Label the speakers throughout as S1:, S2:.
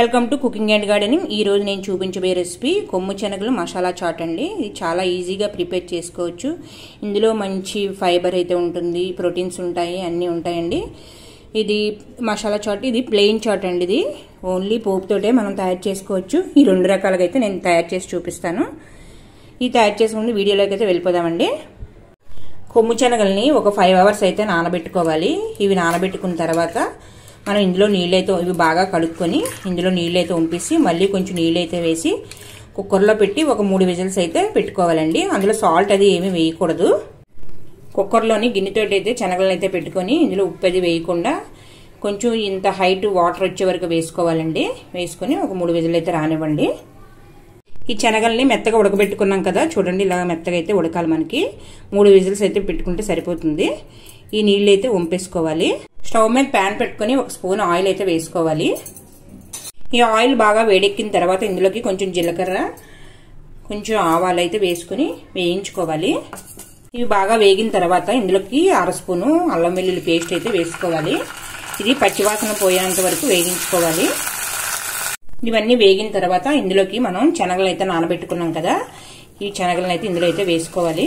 S1: Welcome to cooking and gardening. ఈ రోజు నేను చూపించబోయే రెసిపీ కొమ్ము శనగలు మసాలా చాట్ అండి. ఇది చాలా ఈజీగా ప్రిపేర్ చేసుకోవచ్చు. ఇందులో మంచి ఫైబర్ అయితే ఉంటుంది ప్రోటీన్స్ ఉంటాయి అన్నీ ఉంటాయండి. ఇది మసాలా చాట్ ఇది ప్లెయిన్ చాట్ అండి ఇది. ఓన్లీ పోపుతోటే మనం తయారు చేసుకోవచ్చు. ఈ రెండు రకాలుగా అయితే నేను తయారు చేసి చూపిస్తాను. ఇది తయారు చేసుకుని వీడియోలోకి అయితే వెళ్ళిపోదామండి. కొమ్ము శనగల్ని ఒక ఫైవ్ అవర్స్ అయితే నానబెట్టుకోవాలి. ఇవి నానబెట్టుకున్న తర్వాత మనం ఇందులో నీళ్ళైతే ఇవి బాగా కలుపుకొని ఇందులో నీళ్ళైతే ఉంపేసి మళ్ళీ కొంచెం నీళ్ళైతే వేసి కుక్కర్లో పెట్టి ఒక మూడు విజిల్స్ అయితే పెట్టుకోవాలండి. అందులో సాల్ట్ అది ఏమీ వేయకూడదు. కుక్కర్లోని గిన్నెతోటి అయితే శనగలను అయితే పెట్టుకొని ఇందులో ఉప్పు అది వేయకుండా కొంచెం ఇంత హైట్ వాటర్ వచ్చే వరకు వేసుకోవాలండి. వేసుకొని ఒక మూడు విజిల్ అయితే రానివ్వండి. ఈ శనగల్ని మెత్తగా ఉడకబెట్టుకున్నాం కదా. చూడండి ఇలాగ మెత్తగా అయితే ఉడకాలి మనకి. మూడు విజిల్స్ అయితే పెట్టుకుంటే సరిపోతుంది. ఈ నీళ్ళు అయితే వంపేసుకోవాలి. స్టవ్ మీద ప్యాన్ పెట్టుకుని ఒక స్పూన్ ఆయిల్ అయితే వేసుకోవాలి. ఈ ఆయిల్ బాగా వేడెక్కిన తర్వాత ఇందులోకి కొంచెం జీలకర్ర కొంచెం ఆవాలు అయితే వేసుకుని వేయించుకోవాలి. ఇవి బాగా వేగిన తర్వాత ఇందులోకి అర స్పూను అల్లం వెల్లుల్లి పేస్ట్ అయితే వేసుకోవాలి. ఇది పచ్చివాసన పోయేంత వరకు వేగించుకోవాలి. ఇవన్నీ వేగిన తర్వాత ఇందులోకి మనం శనగలు అయితే నానబెట్టుకున్నాం కదా. ఈ శనగలను అయితే ఇందులో అయితే వేసుకోవాలి.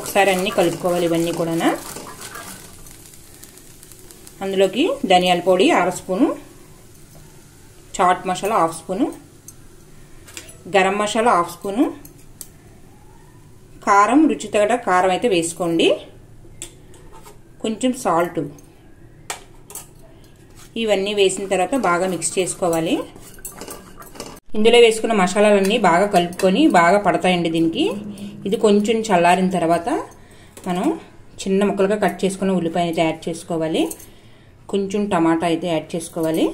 S1: ఒకసారి అన్నీ కలుపుకోవాలి ఇవన్నీ కూడా అందులోకి ధనియాల పొడి అర spoon chaat masala half spoon garam masala half spoon కారం రుచి తగట కారం అయితే వేసుకోండి. కొంచెం సాల్ట్. ఇవన్నీ వేసిన తర్వాత బాగా మిక్స్ చేసుకోవాలి. ఇందులో వేసుకున్న మసాలాలన్నీ బాగా కలుపుకొని బాగా పడతాయండి దీనికి. ఇది కొంచెం చల్లారిన తర్వాత మనం చిన్న ముక్కలుగా కట్ చేసుకున్న ఉల్లిపాయ అయితే యాడ్ చేసుకోవాలి. కొంచెం టమాటా అయితే యాడ్ చేసుకోవాలి.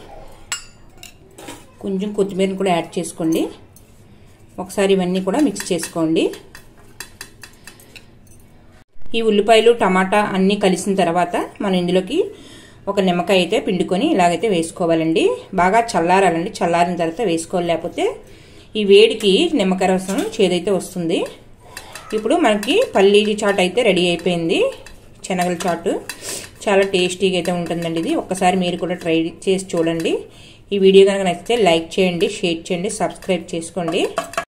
S1: కొంచెం కొత్తిమీరని కూడా యాడ్ చేసుకోండి. ఒకసారి ఇవన్నీ కూడా మిక్స్ చేసుకోండి. ఈ ఉల్లిపాయలు టమాటా అన్నీ కలిసిన తర్వాత మనం ఇందులోకి ఒక నిమ్మకాయ అయితే పిండుకొని ఇలాగైతే వేసుకోవాలండి. బాగా చల్లారాలండి. చల్లారిన తర్వాత వేసుకోవాలి. లేకపోతే ఈ వేడికి నిమ్మకాయ రసం చేదైతే వస్తుంది. ఇప్పుడు మనకి పల్లీ చాట్ అయితే రెడీ అయిపోయింది. శనగల చాటు. చాలా టేస్టీగా అయితే ఉంటుందండి ఇది. ఒక్కసారి మీరు కూడా ట్రై చేసి చూడండి. ఈ వీడియో కనుక నచ్చితే లైక్ చేయండి షేర్ చేయండి సబ్స్క్రైబ్ చేసుకోండి.